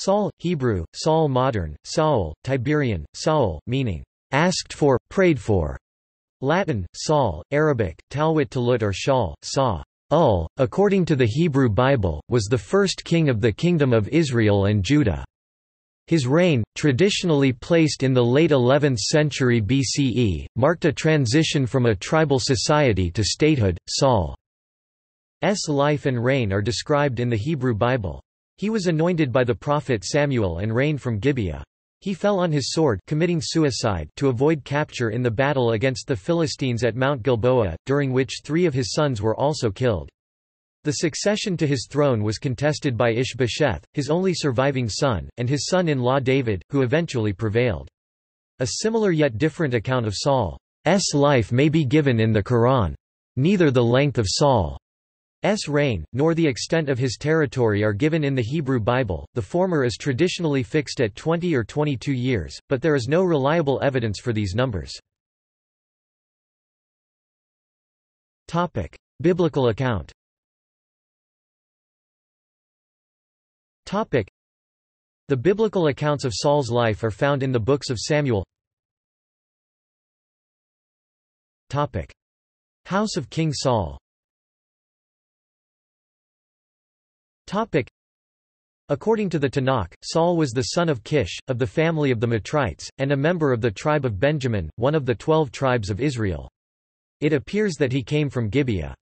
Saul, Hebrew, Saul modern, Saul, Tiberian, Saul, meaning, asked for, prayed for. Latin, Saul, Arabic, Talwit Talut or Shal, Sa. Ul, according to the Hebrew Bible, was the first king of the Kingdom of Israel and Judah. His reign, traditionally placed in the late 11th century BCE, marked a transition from a tribal society to statehood. Saul's life and reign are described in the Hebrew Bible. He was anointed by the prophet Samuel and reigned from Gibeah. He fell on his sword committing suicide to avoid capture in the battle against the Philistines at Mount Gilboa, during which three of his sons were also killed. The succession to his throne was contested by Ishbosheth, his only surviving son, and his son-in-law David, who eventually prevailed. A similar yet different account of Saul's life may be given in the Quran. Neither the length of Saul's reign, nor the extent of his territory are given in the Hebrew Bible, the former is traditionally fixed at 20 or 22 years, but there is no reliable evidence for these numbers. Biblical account. The biblical accounts of Saul's life are found in the books of Samuel. House of King Saul According to the Tanakh, Saul was the son of Kish, of the family of the Matrites, and a member of the tribe of Benjamin, one of the twelve tribes of Israel. It appears that he came from Gibeah.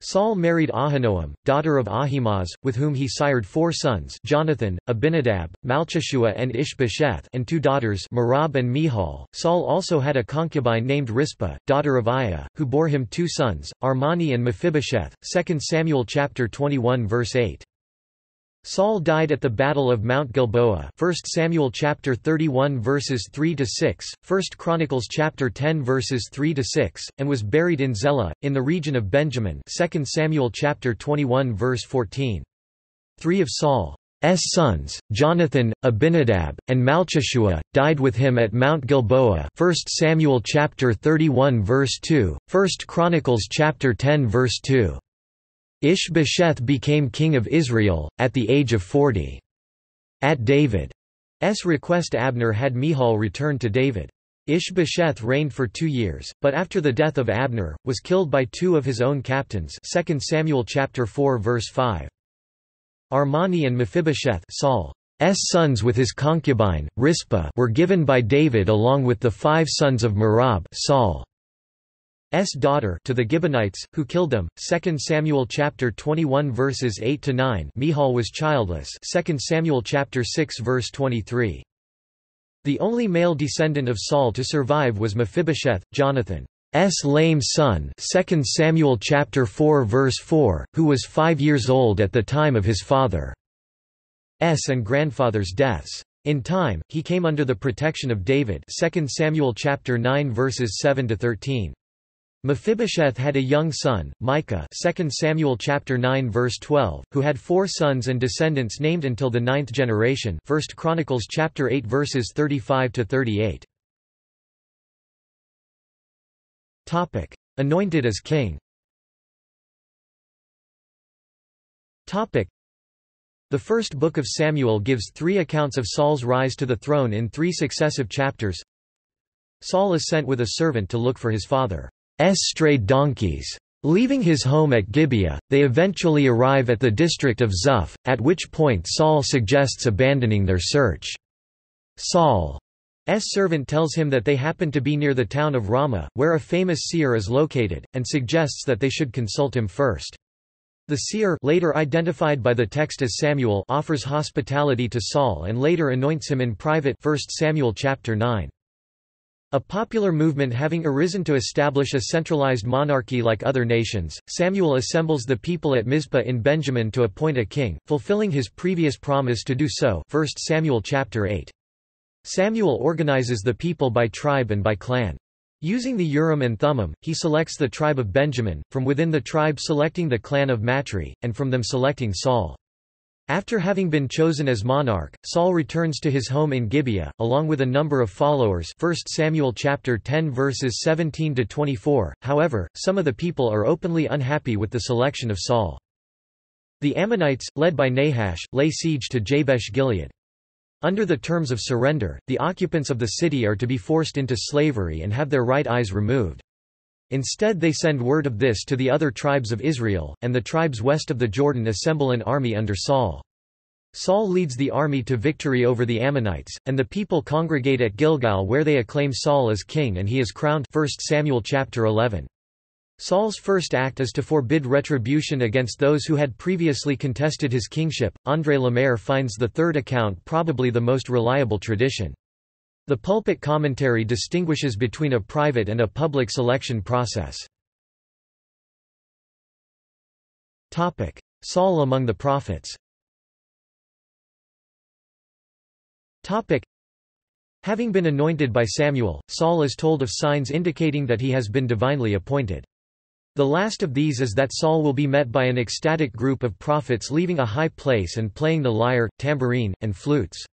Saul married Ahinoam, daughter of Ahimaaz, with whom he sired four sons Jonathan, Abinadab, Malchishua and Ishbosheth and two daughters Merab and Michal. Saul also had a concubine named Rizpah, daughter of Aiah, who bore him two sons, Armoni and Mephibosheth. 2 Samuel chapter 21 verse 8. Saul died at the Battle of Mount Gilboa 1 Samuel chapter 31 verses 3 to 6, 1 Chronicles chapter 10 verses 3 to 6, and was buried in Zelah in the region of Benjamin 2 Samuel chapter 21 verse 14. 3 of Saul's sons, Jonathan, Abinadab, and Malchishua, died with him at Mount Gilboa 1 Samuel chapter 31 verse 2, 1 Chronicles chapter 10 verse 2. Ishbosheth became king of Israel, at the age of forty. At David's request Abner had Michal returned to David. Ishbosheth reigned for two years, but after the death of Abner, was killed by two of his own captains 2 Samuel chapter 4 verse 5. Armoni and Mephibosheth Saul's sons with his concubine, Rizpah were given by David along with the five sons of Merab Saul. S daughter to the Gibeonites, who killed them. 2 Samuel chapter 21 verses 8 to 9. Michal was childless. 2 Samuel chapter 6 verse 23. The only male descendant of Saul to survive was Mephibosheth, Jonathan's lame son. 2 Samuel chapter 4 verse 4, who was 5 years old at the time of his father's and grandfather's deaths. In time, he came under the protection of David. 2 Samuel chapter 9 verses 7 to 13. Mephibosheth had a young son, Micah 2 Samuel chapter 9 verse 12, who had four sons and descendants named until the ninth generation 1 Chronicles chapter 8 verses 35 to 38. Topic: Anointed as king. Topic: The first book of Samuel gives three accounts of Saul's rise to the throne in three successive chapters. Saul is sent with a servant to look for his father. S strayed donkeys. Leaving his home at Gibeah, they eventually arrive at the district of Zuph, at which point Saul suggests abandoning their search. Saul's servant tells him that they happen to be near the town of Ramah, where a famous seer is located, and suggests that they should consult him first. The seer later identified by the text as Samuel offers hospitality to Saul and later anoints him in private 1 Samuel chapter 9. A popular movement having arisen to establish a centralized monarchy like other nations, Samuel assembles the people at Mizpah in Benjamin to appoint a king, fulfilling his previous promise to do so 1 Samuel chapter 8. Samuel organizes the people by tribe and by clan. Using the Urim and Thummim, he selects the tribe of Benjamin, from within the tribe selecting the clan of Matri, and from them selecting Saul. After having been chosen as monarch, Saul returns to his home in Gibeah, along with a number of followers 1 Samuel chapter 10 verses 17 to 24. However, some of the people are openly unhappy with the selection of Saul. The Ammonites, led by Nahash, lay siege to Jabesh Gilead. Under the terms of surrender, the occupants of the city are to be forced into slavery and have their right eyes removed. Instead they send word of this to the other tribes of Israel, and the tribes west of the Jordan assemble an army under Saul. Saul leads the army to victory over the Ammonites, and the people congregate at Gilgal where they acclaim Saul as king and he is crowned 1 Samuel chapter 11. Saul's first act is to forbid retribution against those who had previously contested his kingship. André Lemaire finds the third account probably the most reliable tradition. The pulpit commentary distinguishes between a private and a public selection process. Saul among the prophets. Having been anointed by Samuel, Saul is told of signs indicating that he has been divinely appointed. The last of these is that Saul will be met by an ecstatic group of prophets leaving a high place and playing the lyre, tambourine, and flutes.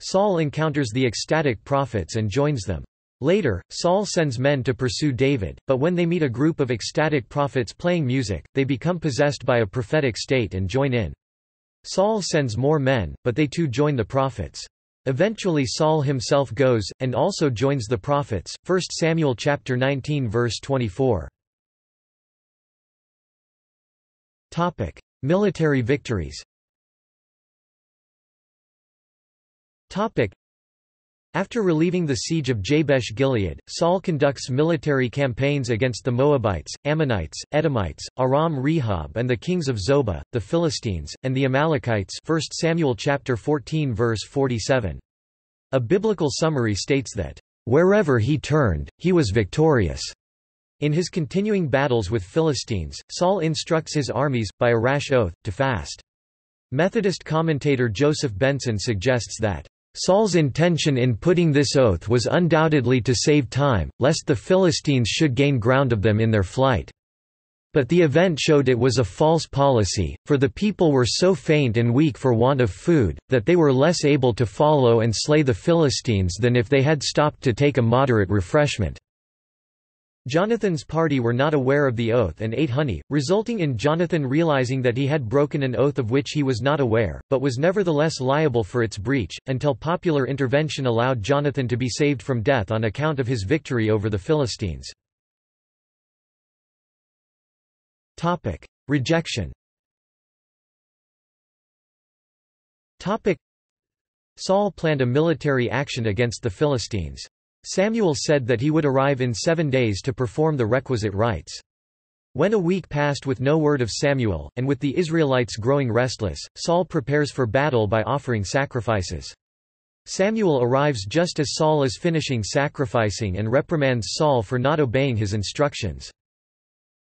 Saul encounters the ecstatic prophets and joins them. Later, Saul sends men to pursue David, but when they meet a group of ecstatic prophets playing music, they become possessed by a prophetic state and join in. Saul sends more men, but they too join the prophets. Eventually Saul himself goes, and also joins the prophets. 1 Samuel chapter 19 verse 24. Topic: Military victories. Topic: After relieving the siege of Jabesh Gilead, Saul conducts military campaigns against the Moabites, Ammonites, Edomites, Aram Rehob and the kings of Zobah, the Philistines, and the Amalekites 1 Samuel chapter 14 verse 47. A biblical summary states that, "...wherever he turned, he was victorious." In his continuing battles with Philistines, Saul instructs his armies, by a rash oath, to fast. Methodist commentator Joseph Benson suggests that Saul's intention in putting this oath was undoubtedly to save time, lest the Philistines should gain ground of them in their flight. But the event showed it was a false policy, for the people were so faint and weak for want of food, that they were less able to follow and slay the Philistines than if they had stopped to take a moderate refreshment. Jonathan's party were not aware of the oath and ate honey, resulting in Jonathan realizing that he had broken an oath of which he was not aware, but was nevertheless liable for its breach, until popular intervention allowed Jonathan to be saved from death on account of his victory over the Philistines. Rejection Saul planned a military action against the Philistines. Samuel said that he would arrive in seven days to perform the requisite rites. When a week passed with no word of Samuel, and with the Israelites growing restless, Saul prepares for battle by offering sacrifices. Samuel arrives just as Saul is finishing sacrificing and reprimands Saul for not obeying his instructions.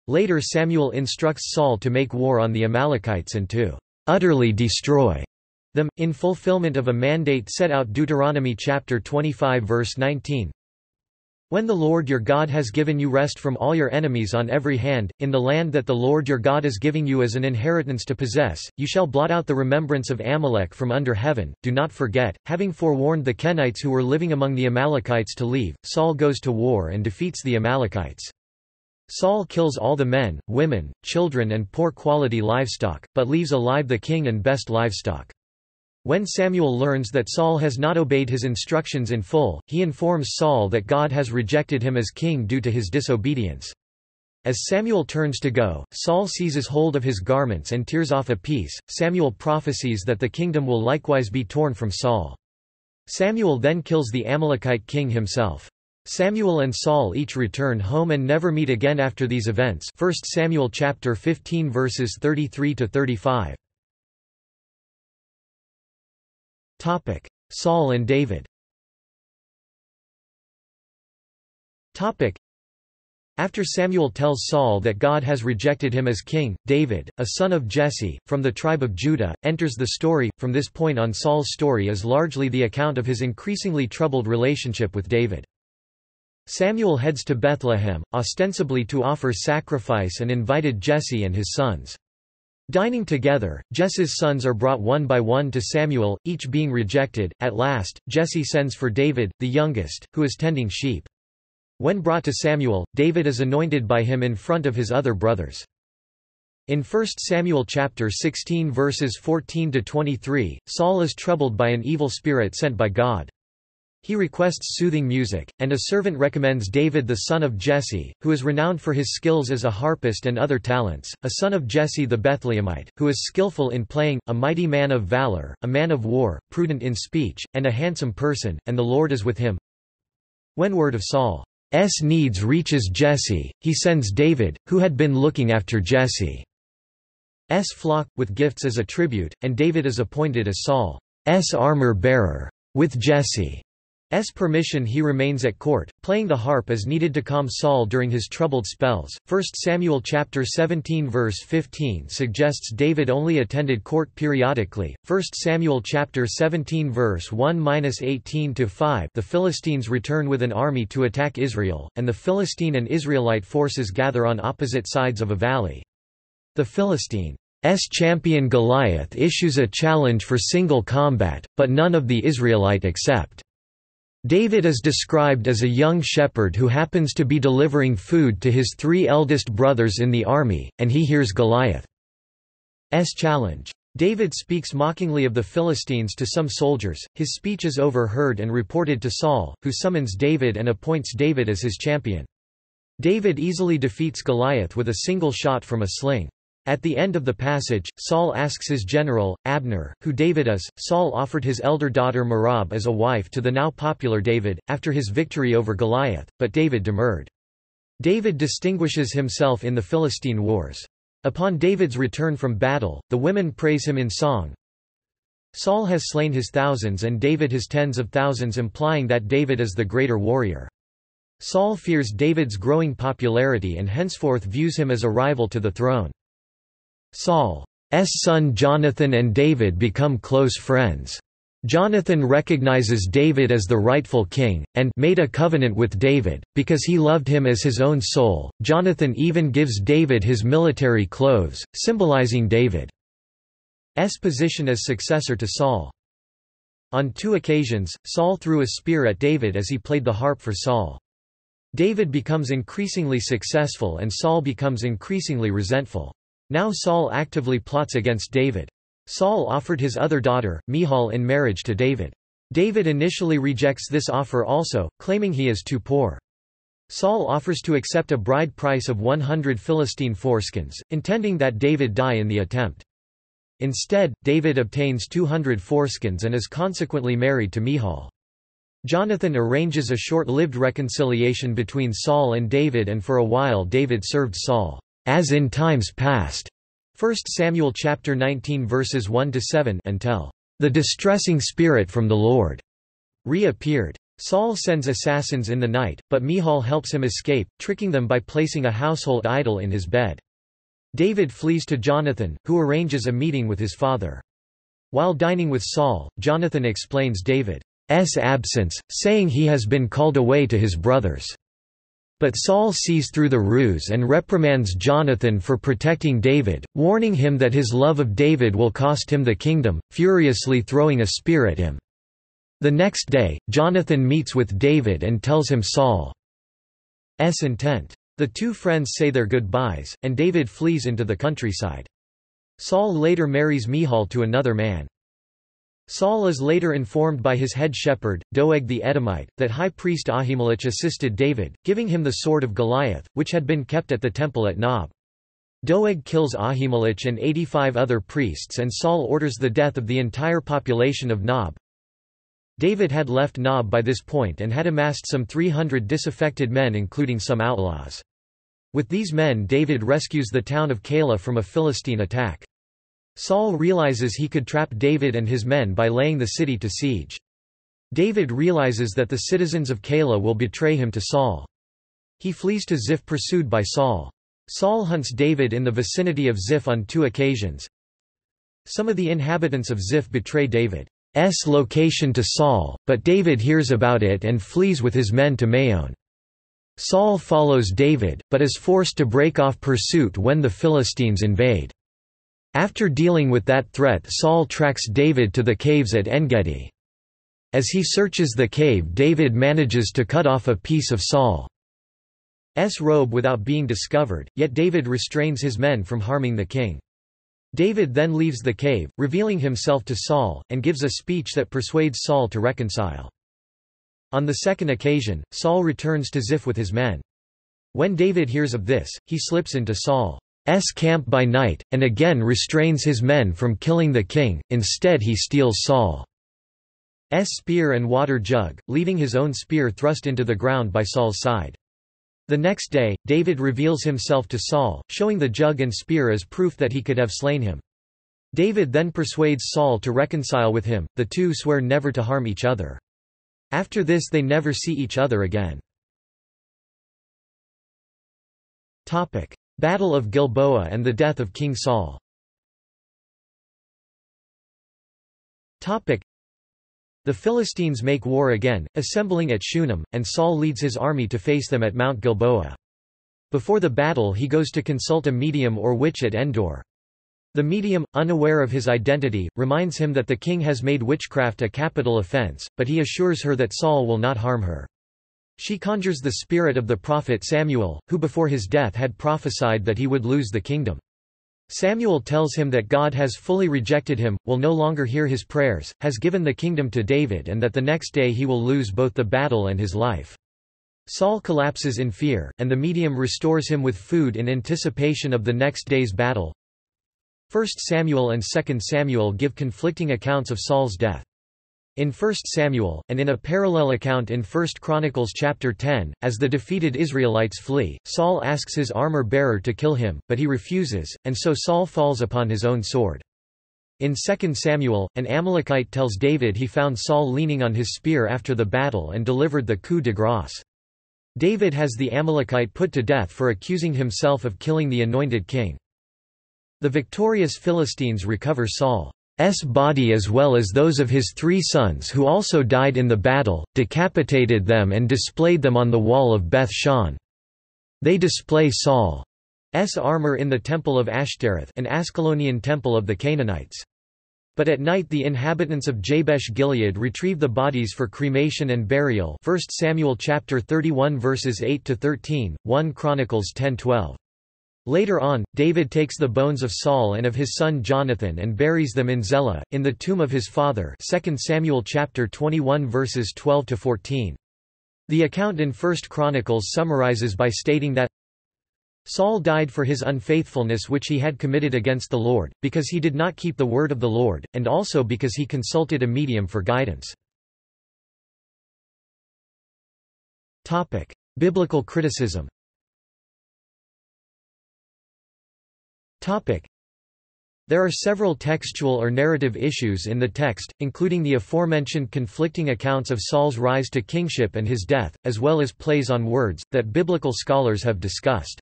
Later Samuel instructs Saul to make war on the Amalekites and to utterly destroy them, in fulfillment of a mandate set out Deuteronomy chapter 25 verse 19. When the Lord your God has given you rest from all your enemies on every hand, in the land that the Lord your God is giving you as an inheritance to possess, you shall blot out the remembrance of Amalek from under heaven. Do not forget, having forewarned the Kenites who were living among the Amalekites to leave, Saul goes to war and defeats the Amalekites. Saul kills all the men, women, children and poor quality livestock, but leaves alive the king and best livestock. When Samuel learns that Saul has not obeyed his instructions in full, he informs Saul that God has rejected him as king due to his disobedience. As Samuel turns to go, Saul seizes hold of his garments and tears off a piece. Samuel prophesies that the kingdom will likewise be torn from Saul. Samuel then kills the Amalekite king himself. Samuel and Saul each return home and never meet again after these events 1 Samuel chapter 15 verses 33 to 35 Topic: Saul and David. Topic: After Samuel tells Saul that God has rejected him as king, David, a son of Jesse, from the tribe of Judah, enters the story. From this point on Saul's story is largely the account of his increasingly troubled relationship with David. Samuel heads to Bethlehem, ostensibly to offer sacrifice and invited Jesse and his sons. Dining together, Jesse's sons are brought one by one to Samuel, each being rejected. At last, Jesse sends for David, the youngest, who is tending sheep. When brought to Samuel, David is anointed by him in front of his other brothers. In 1 Samuel chapter 16 verses 14 to 23, Saul is troubled by an evil spirit sent by God. He requests soothing music, and a servant recommends David the son of Jesse, who is renowned for his skills as a harpist and other talents, a son of Jesse the Bethlehemite, who is skillful in playing, a mighty man of valor, a man of war, prudent in speech, and a handsome person, and the Lord is with him. When word of Saul's needs reaches Jesse, he sends David, who had been looking after Jesse's flock, with gifts as a tribute, and David is appointed as Saul's armor-bearer. With Jesse S permission he remains at court, playing the harp as needed to calm Saul during his troubled spells. 1 Samuel chapter 17 verse 15 suggests David only attended court periodically. 1 Samuel chapter 17 verse 1-18 to 5 The Philistines return with an army to attack Israel, and the Philistine and Israelite forces gather on opposite sides of a valley. The Philistine S champion Goliath issues a challenge for single combat, but none of the Israelite accept. David is described as a young shepherd who happens to be delivering food to his three eldest brothers in the army, and he hears Goliath's challenge. David speaks mockingly of the Philistines to some soldiers, his speech is overheard and reported to Saul, who summons David and appoints David as his champion. David easily defeats Goliath with a single shot from a sling. At the end of the passage, Saul asks his general, Abner, who David is. Saul offered his elder daughter Merab as a wife to the now popular David, after his victory over Goliath, but David demurred. David distinguishes himself in the Philistine wars. Upon David's return from battle, the women praise him in song. Saul has slain his thousands and David his tens of thousands implying that David is the greater warrior. Saul fears David's growing popularity and henceforth views him as a rival to the throne. Saul's son Jonathan and David become close friends. Jonathan recognizes David as the rightful king, and made a covenant with David, because he loved him as his own soul. Jonathan even gives David his military clothes, symbolizing David's position as successor to Saul. On two occasions, Saul threw a spear at David as he played the harp for Saul. David becomes increasingly successful and Saul becomes increasingly resentful. Now Saul actively plots against David. Saul offered his other daughter, Michal in marriage to David. David initially rejects this offer also, claiming he is too poor. Saul offers to accept a bride price of 100 Philistine foreskins, intending that David die in the attempt. Instead, David obtains 200 foreskins and is consequently married to Michal. Jonathan arranges a short-lived reconciliation between Saul and David and for a while David served Saul as in times past. 1 Samuel chapter 19 verses 1 to 7 until the distressing spirit from the Lord reappeared. Saul sends assassins in the night, but Michal helps him escape, tricking them by placing a household idol in his bed. David flees to Jonathan, who arranges a meeting with his father. While dining with Saul, Jonathan explains David's absence, saying he has been called away to his brothers. But Saul sees through the ruse and reprimands Jonathan for protecting David, warning him that his love of David will cost him the kingdom, furiously throwing a spear at him. The next day, Jonathan meets with David and tells him Saul's intent. The two friends say their goodbyes, and David flees into the countryside. Saul later marries Michal to another man. Saul is later informed by his head shepherd, Doeg the Edomite, that high priest Ahimelech assisted David, giving him the sword of Goliath, which had been kept at the temple at Nob. Doeg kills Ahimelech and 85 other priests and Saul orders the death of the entire population of Nob. David had left Nob by this point and had amassed some 300 disaffected men including some outlaws. With these men David rescues the town of Keilah from a Philistine attack. Saul realizes he could trap David and his men by laying the city to siege. David realizes that the citizens of Keilah will betray him to Saul. He flees to Ziph pursued by Saul. Saul hunts David in the vicinity of Ziph on two occasions. Some of the inhabitants of Ziph betray David's location to Saul, but David hears about it and flees with his men to Maon. Saul follows David, but is forced to break off pursuit when the Philistines invade. After dealing with that threat Saul tracks David to the caves at Engedi. As he searches the cave David manages to cut off a piece of Saul's robe without being discovered, yet David restrains his men from harming the king. David then leaves the cave, revealing himself to Saul, and gives a speech that persuades Saul to reconcile. On the second occasion, Saul returns to Ziph with his men. When David hears of this, he slips into Saul's camp by night, and again restrains his men from killing the king, instead he steals Saul's spear and water jug, leaving his own spear thrust into the ground by Saul's side. The next day, David reveals himself to Saul, showing the jug and spear as proof that he could have slain him. David then persuades Saul to reconcile with him, the two swear never to harm each other. After this they never see each other again. Battle of Gilboa and the death of King Saul the Philistines make war again, assembling at Shunem, and Saul leads his army to face them at Mount Gilboa. Before the battle he goes to consult a medium or witch at Endor. The medium, unaware of his identity, reminds him that the king has made witchcraft a capital offense, but he assures her that Saul will not harm her. She conjures the spirit of the prophet Samuel, who before his death had prophesied that he would lose the kingdom. Samuel tells him that God has fully rejected him, will no longer hear his prayers, has given the kingdom to David and that the next day he will lose both the battle and his life. Saul collapses in fear, and the medium restores him with food in anticipation of the next day's battle. 1 Samuel and 2 Samuel give conflicting accounts of Saul's death. In 1 Samuel, and in a parallel account in 1 Chronicles chapter 10, as the defeated Israelites flee, Saul asks his armor-bearer to kill him, but he refuses, and so Saul falls upon his own sword. In 2 Samuel, an Amalekite tells David he found Saul leaning on his spear after the battle and delivered the coup de grâce. David has the Amalekite put to death for accusing himself of killing the anointed king. The victorious Philistines recover Saul's body as well as those of his three sons who also died in the battle, decapitated them and displayed them on the wall of Beth Shan. They display Saul's armor in the temple of Ashtoreth an Ascalonian temple of the Canaanites. But at night the inhabitants of Jabesh Gilead retrieve the bodies for cremation and burial 1 Samuel chapter 31 verses 8 to 13, 1 Chronicles 10:12. Later on, David takes the bones of Saul and of his son Jonathan and buries them in Zelah, in the tomb of his father 2 Samuel chapter 21 verses 12 to 14. The account in 1 Chronicles summarizes by stating that Saul died for his unfaithfulness which he had committed against the Lord, because he did not keep the word of the Lord, and also because he consulted a medium for guidance. Biblical criticism There are several textual or narrative issues in the text, including the aforementioned conflicting accounts of Saul's rise to kingship and his death, as well as plays on words, that biblical scholars have discussed.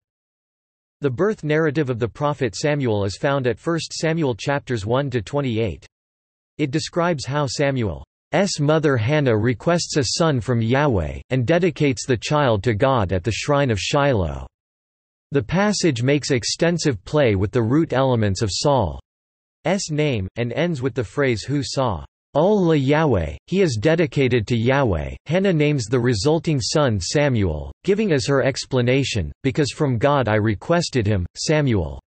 The birth narrative of the prophet Samuel is found at 1 Samuel chapters 1–28. It describes how Samuel's mother Hannah requests a son from Yahweh, and dedicates the child to God at the shrine of Shiloh. The passage makes extensive play with the root elements of Saul's name, and ends with the phrase Who saw Ol la Yahweh, he is dedicated to Yahweh. Hannah names the resulting son Samuel, giving as her explanation, because from God I requested him. Samuel's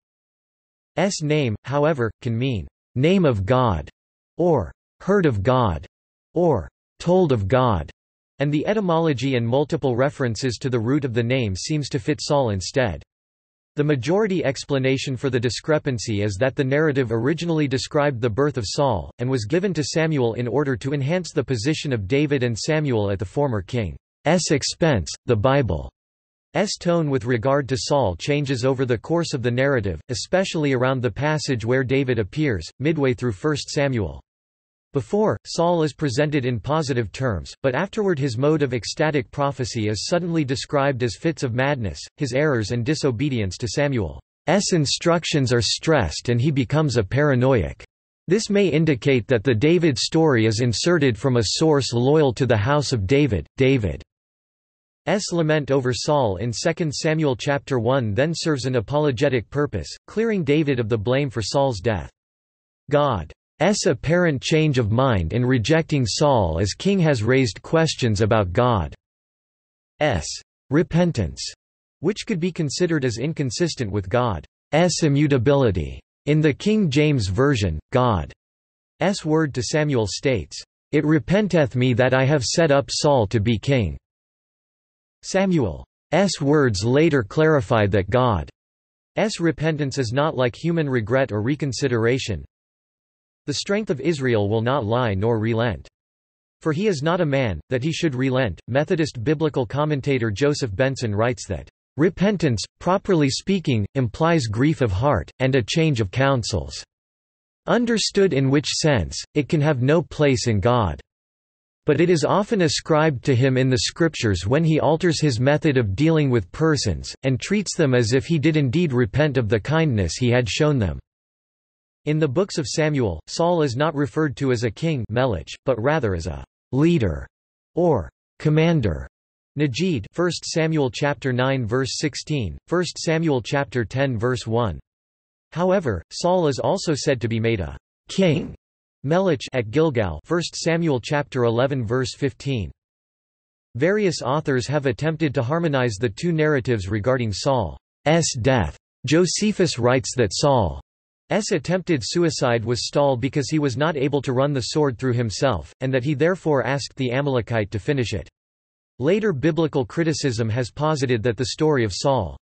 name, however, can mean, name of God, or heard of God, or told of God, and the etymology and multiple references to the root of the name seems to fit Saul instead. The majority explanation for the discrepancy is that the narrative originally described the birth of Saul, and was given to Samuel in order to enhance the position of David and Samuel at the former king's expense. The Bible's tone with regard to Saul changes over the course of the narrative, especially around the passage where David appears, midway through 1 Samuel. Before, Saul is presented in positive terms, but afterward his mode of ecstatic prophecy is suddenly described as fits of madness, his errors and disobedience to Samuel's instructions are stressed and he becomes a paranoiac. This may indicate that the David story is inserted from a source loyal to the house of David. David's lament over Saul in 2 Samuel chapter 1 then serves an apologetic purpose, clearing David of the blame for Saul's death. God apparent change of mind in rejecting Saul as king has raised questions about God's repentance, which could be considered as inconsistent with God's immutability. In the King James Version, God's word to Samuel states, It repenteth me that I have set up Saul to be king. Samuel's words later clarify that God's repentance is not like human regret or reconsideration. The strength of Israel will not lie nor relent. For he is not a man, that he should relent. Methodist biblical commentator Joseph Benson writes that, Repentance, properly speaking, implies grief of heart, and a change of counsels. Understood in which sense, it can have no place in God. But it is often ascribed to him in the scriptures when he alters his method of dealing with persons, and treats them as if he did indeed repent of the kindness he had shown them. In the books of Samuel, Saul is not referred to as a king but rather as a leader, or commander. Najid 1 Samuel chapter 9 verse 16, 1 Samuel chapter 10 verse 1. However, Saul is also said to be made a king Melech at Gilgal 1 Samuel chapter 11 verse 15. Various authors have attempted to harmonize the two narratives regarding Saul's death. Josephus writes that Saul S attempted suicide was stalled because he was not able to run the sword through himself, and that he therefore asked the Amalekite to finish it. Later biblical criticism has posited that the story of Saul's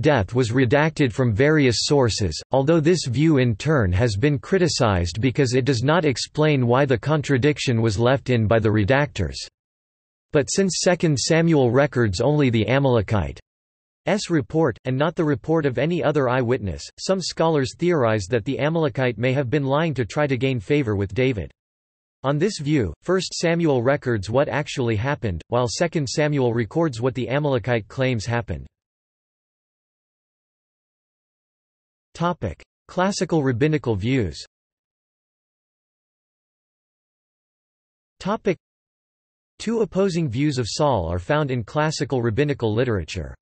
death was redacted from various sources, although this view in turn has been criticized because it does not explain why the contradiction was left in by the redactors. But since 2 Samuel records only the Amalekite S report, and not the report of any other eyewitness. Some scholars theorize that the Amalekite may have been lying to try to gain favor with David. On this view, 1 Samuel records what actually happened, while 2 Samuel records what the Amalekite claims happened. Classical rabbinical views Two opposing views of Saul are found in classical rabbinical literature.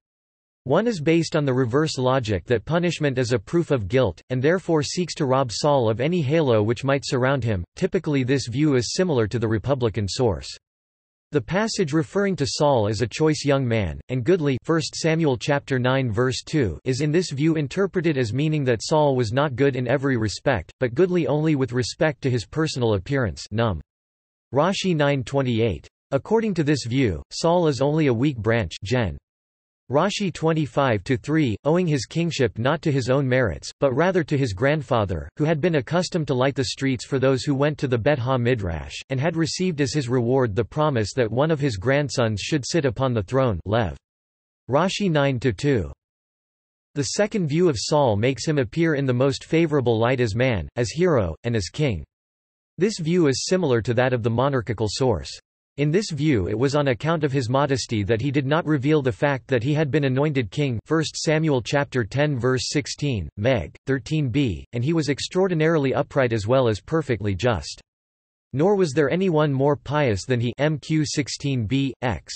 One is based on the reverse logic that punishment is a proof of guilt, and therefore seeks to rob Saul of any halo which might surround him. Typically this view is similar to the Republican source. The passage referring to Saul as a choice young man, and goodly 1 Samuel chapter 9 verse 2 is in this view interpreted as meaning that Saul was not good in every respect, but goodly only with respect to his personal appearance num. Rashi 9.28. According to this view, Saul is only a weak branch gen. Rashi 25-3, owing his kingship not to his own merits, but rather to his grandfather, who had been accustomed to light the streets for those who went to the Bet Ha-Midrash, and had received as his reward the promise that one of his grandsons should sit upon the throne Lev. Rashi 9-2. The second view of Saul makes him appear in the most favorable light as man, as hero, and as king. This view is similar to that of the monarchical source. In this view it was on account of his modesty that he did not reveal the fact that he had been anointed king 1 Samuel chapter 10 verse 16, Meg. 13b, and he was extraordinarily upright as well as perfectly just. Nor was there anyone more pious than he MQ 16b, x.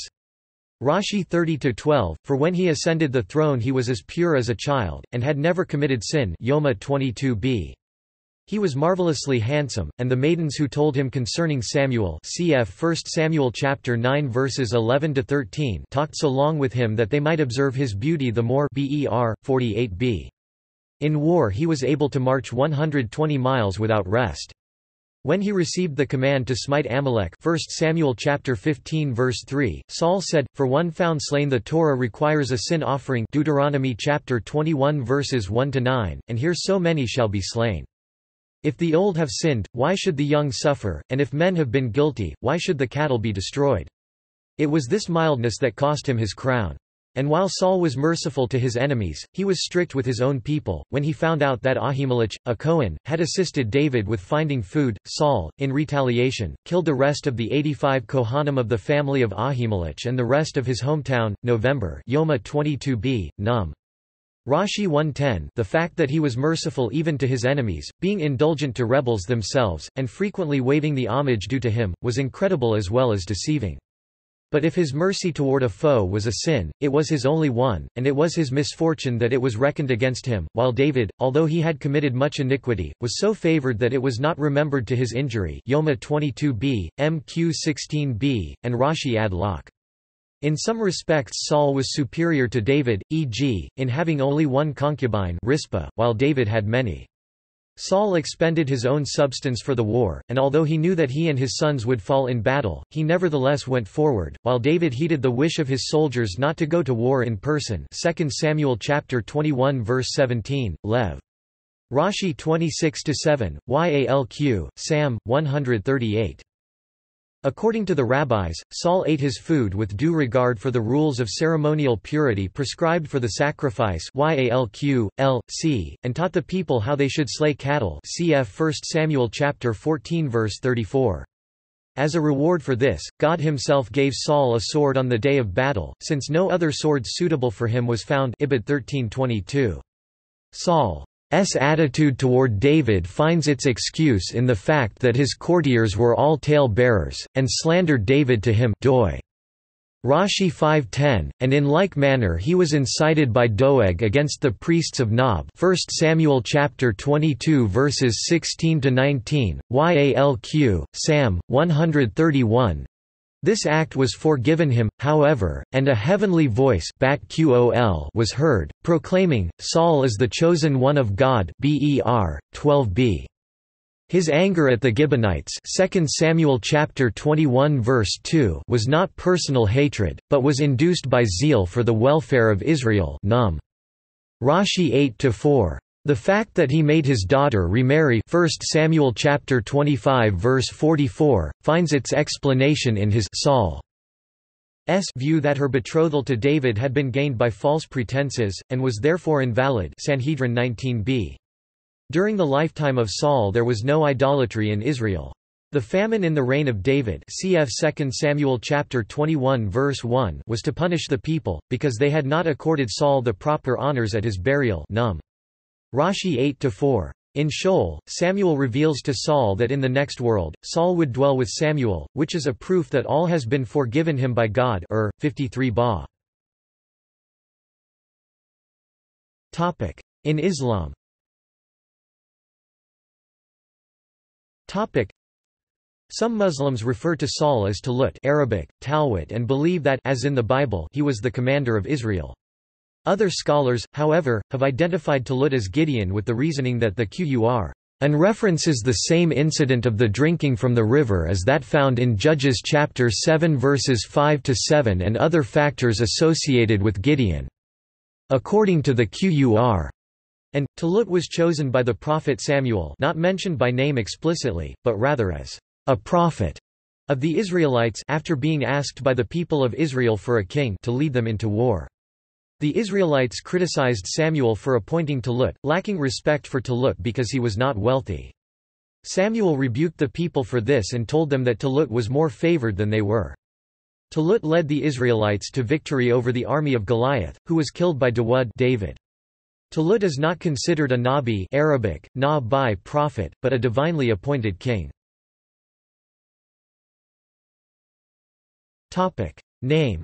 Rashi 30-12, for when he ascended the throne he was as pure as a child, and had never committed sin Yoma 22b. He was marvelously handsome, and the maidens who told him concerning Samuel cf 1 Samuel chapter 9 verses 11 to 13 talked so long with him that they might observe his beauty the more ber 48b. In war he was able to march 120 miles without rest. When he received the command to smite Amalek 1 Samuel chapter 15 verse 3, Saul said, For one found slain the Torah requires a sin offering Deuteronomy chapter 21 verses 1–9, and here so many shall be slain. If the old have sinned, why should the young suffer, and if men have been guilty, why should the cattle be destroyed? It was this mildness that cost him his crown. And while Saul was merciful to his enemies, he was strict with his own people. When he found out that Ahimelech, a Cohen, had assisted David with finding food, Saul, in retaliation, killed the rest of the 85 Kohanim of the family of Ahimelech and the rest of his hometown. November Yoma 22b, Num. Rashi 110 the fact that he was merciful even to his enemies, being indulgent to rebels themselves, and frequently waiving the homage due to him, was incredible as well as deceiving. But if his mercy toward a foe was a sin, it was his only one, and it was his misfortune that it was reckoned against him, while David, although he had committed much iniquity, was so favored that it was not remembered to his injury Yoma 22b, Mq 16b, and Rashi ad Lach. In some respects Saul was superior to David, e.g., in having only one concubine Rizpah, while David had many. Saul expended his own substance for the war, and although he knew that he and his sons would fall in battle, he nevertheless went forward, while David heeded the wish of his soldiers not to go to war in person 2 Samuel chapter 21 verse 17, Lev. Rashi 26-7, Yalq, Sam, 138. According to the rabbis, Saul ate his food with due regard for the rules of ceremonial purity prescribed for the sacrifice Yalq, L, C, and taught the people how they should slay cattle cf 1 Samuel chapter 14 verse 34. As a reward for this, God himself gave Saul a sword on the day of battle, since no other sword suitable for him was found Ibid 13:22. Saul attitude toward David finds its excuse in the fact that his courtiers were all tale-bearers, and slandered David to him doi. Rashi 5.10, and in like manner he was incited by Doeg against the priests of Nob 1 Samuel chapter 22 verses 16 to 19. Yalq, Sam, 131, this act was forgiven him, however, and a heavenly voice was heard, proclaiming, Saul is the chosen one of God Ber, 12b. His anger at the Gibeonites 2 Samuel chapter 21 verse 2 was not personal hatred, but was induced by zeal for the welfare of Israel Num. Rashi 8-4. The fact that he made his daughter remarry 1 Samuel chapter 25 verse 44 finds its explanation in his Saul's view that her betrothal to David had been gained by false pretenses and was therefore invalid Sanhedrin 19b. During the lifetime of Saul there was no idolatry in Israel. The famine in the reign of David cf 2 Samuel chapter 21 verse 1 was to punish the people, because they had not accorded Saul the proper honors at his burial Num. Rashi 8-4. In Sheol, Samuel reveals to Saul that in the next world, Saul would dwell with Samuel, which is a proof that all has been forgiven him by God Ur, 53 ba. In Islam Some Muslims refer to Saul as Talut Arabic, Talwit and believe that as in the Bible he was the commander of Israel. Other scholars, however, have identified Talut as Gideon with the reasoning that the Qur and references the same incident of the drinking from the river as that found in Judges chapter 7 verses 5 to 7 and other factors associated with Gideon. According to the Qur, and Talut was chosen by the prophet Samuel, not mentioned by name explicitly, but rather as a prophet of the Israelites after being asked by the people of Israel for a king to lead them into war. The Israelites criticized Samuel for appointing Talut, lacking respect for Talut because he was not wealthy. Samuel rebuked the people for this and told them that Talut was more favored than they were. Talut led the Israelites to victory over the army of Goliath, who was killed by Dawud David. Talut is not considered a Nabi Arabic, na prophet, but a divinely appointed king. Name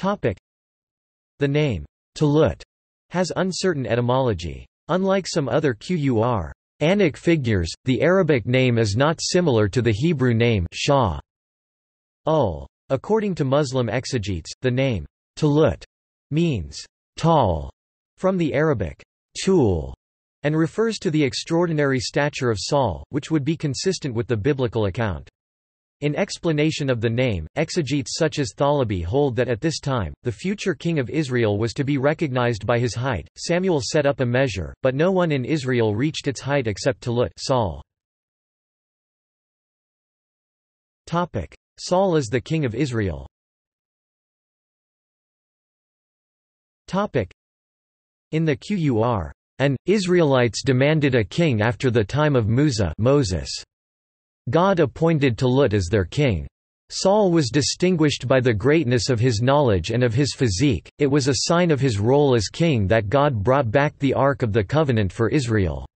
The name, Talut, has uncertain etymology. Unlike some other Qur Anic figures, the Arabic name is not similar to the Hebrew name Shah. Ul. According to Muslim exegetes, the name Talut means tall from the Arabic tool and refers to the extraordinary stature of Saul, which would be consistent with the biblical account. In explanation of the name, exegetes such as Thalabi hold that at this time, the future king of Israel was to be recognized by his height. Samuel set up a measure, but no one in Israel reached its height except Talut Saul. Topic: Saul is the king of Israel. Topic: In the Qur, an Israelites demanded a king after the time of Musa Moses. God appointed Talut as their king. Saul was distinguished by the greatness of his knowledge and of his physique, it was a sign of his role as king that God brought back the Ark of the Covenant for Israel.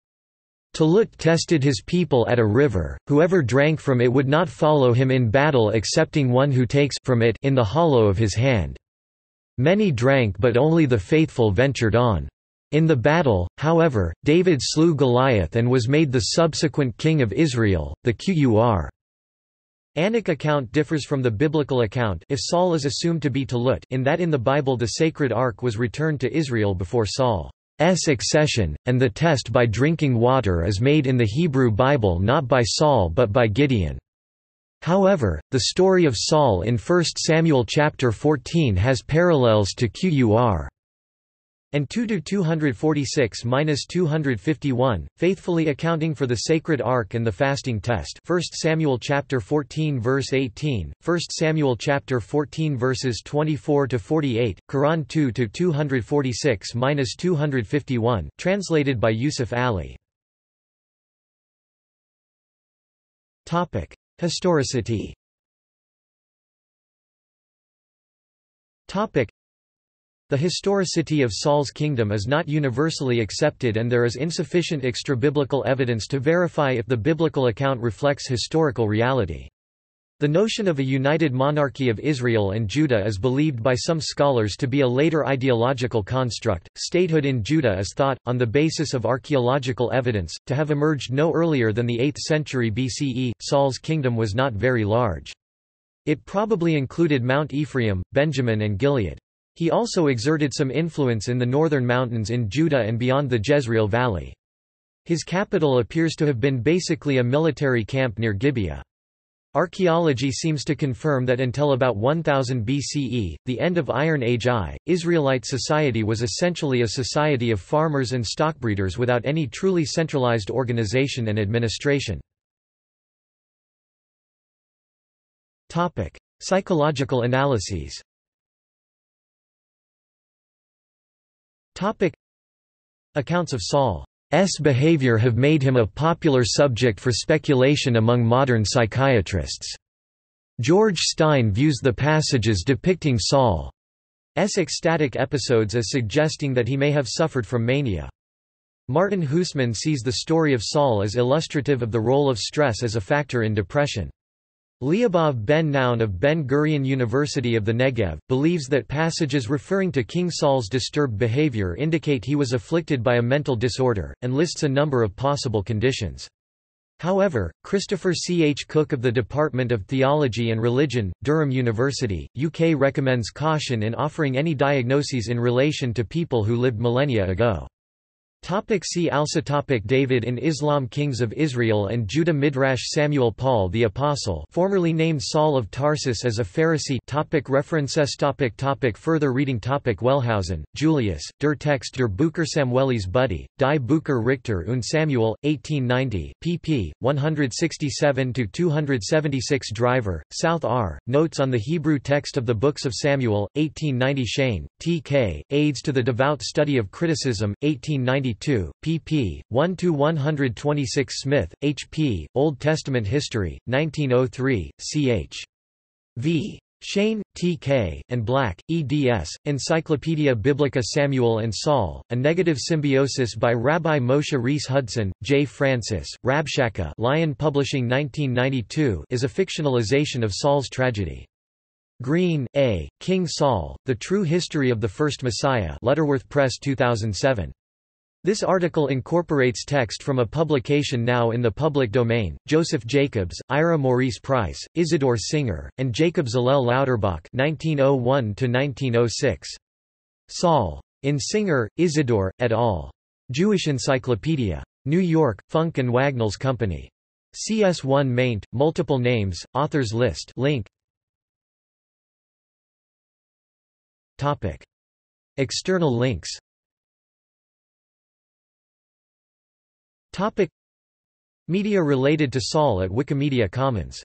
Talut tested his people at a river, whoever drank from it would not follow him in battle excepting one who takes from it in the hollow of his hand. Many drank but only the faithful ventured on. In the battle, however, David slew Goliath and was made the subsequent king of Israel. The Qur Anak account differs from the biblical account if Saul is assumed to be Talut in that in the Bible the sacred ark was returned to Israel before Saul's accession, and the test by drinking water is made in the Hebrew Bible not by Saul but by Gideon. However, the story of Saul in 1 Samuel chapter 14 has parallels to Qur and 2 to 246-251, faithfully accounting for the sacred ark and the fasting test. 1 Samuel chapter 14 verse 18, 1 Samuel chapter 14 verses 24 to 48, Quran 2 to 246-251, translated by Yusuf Ali. Topic: Historicity. Topic: the historicity of Saul's kingdom is not universally accepted and there is insufficient extra-biblical evidence to verify if the biblical account reflects historical reality. The notion of a united monarchy of Israel and Judah is believed by some scholars to be a later ideological construct. Statehood in Judah is thought, on the basis of archaeological evidence, to have emerged no earlier than the 8th century BCE. Saul's kingdom was not very large. It probably included Mount Ephraim, Benjamin, and Gilead. He also exerted some influence in the northern mountains in Judah and beyond the Jezreel Valley. His capital appears to have been basically a military camp near Gibeah. Archaeology seems to confirm that until about 1000 BCE, the end of Iron Age I, Israelite society was essentially a society of farmers and stockbreeders without any truly centralized organization and administration. Psychological analyses Topic. Accounts of Saul's behavior have made him a popular subject for speculation among modern psychiatrists. George Stein views the passages depicting Saul's ecstatic episodes as suggesting that he may have suffered from mania. Martin Huesman sees the story of Saul as illustrative of the role of stress as a factor in depression. Liubov ben Noun of Ben-Gurion University of the Negev, believes that passages referring to King Saul's disturbed behavior indicate he was afflicted by a mental disorder, and lists a number of possible conditions. However, Christopher C. H. Cook of the Department of Theology and Religion, Durham University, UK recommends caution in offering any diagnoses in relation to people who lived millennia ago. Topic see also topic David in Islam Kings of Israel and Judah Midrash Samuel Paul the Apostle formerly named Saul of Tarsus as a Pharisee topic References topic topic Further reading topic Wellhausen, Julius, Der Text der Bucher Samuelis Budde, Die Bucher Richter und Samuel, 1890, pp. 167–276 Driver, South R., Notes on the Hebrew Text of the Books of Samuel, 1890 Cheyne, T. K., Aids to the Devout Study of Criticism, 1892 pp. 1–126 Smith, H. P., Old Testament History, 1903, ch. v. Cheyne, T. K., and Black, eds. Encyclopaedia Biblica Samuel and Saul, A Negative Symbiosis by Rabbi Moshe Reiss Hudson, J. Francis, Rabshakeh Lion Publishing 1992 is a fictionalization of Saul's tragedy. Green, A., King Saul, The True History of the First Messiah Lutterworth Press 2007. This article incorporates text from a publication now in the public domain, Joseph Jacobs, Ira Maurice Price, Isidore Singer, and Jacob Zalel Lauterbach 1901–1906. Saul. In Singer, Isidore, et al. Jewish Encyclopedia. New York, Funk and Wagnalls Company. CS1 maint, multiple names, authors list link. Topic. External links Topic. Media related to Saul at Wikimedia Commons